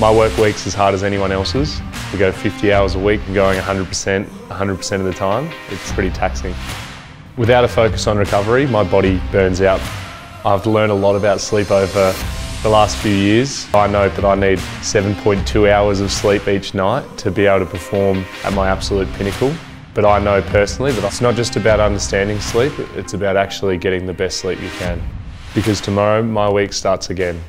My work week's as hard as anyone else's. We go 50 hours a week and going 100%, 100% of the time. It's pretty taxing. Without a focus on recovery, my body burns out. I've learned a lot about sleep over the last few years. I know that I need 7.2 hours of sleep each night to be able to perform at my absolute pinnacle. But I know personally that it's not just about understanding sleep, it's about actually getting the best sleep you can. Because tomorrow my week starts again.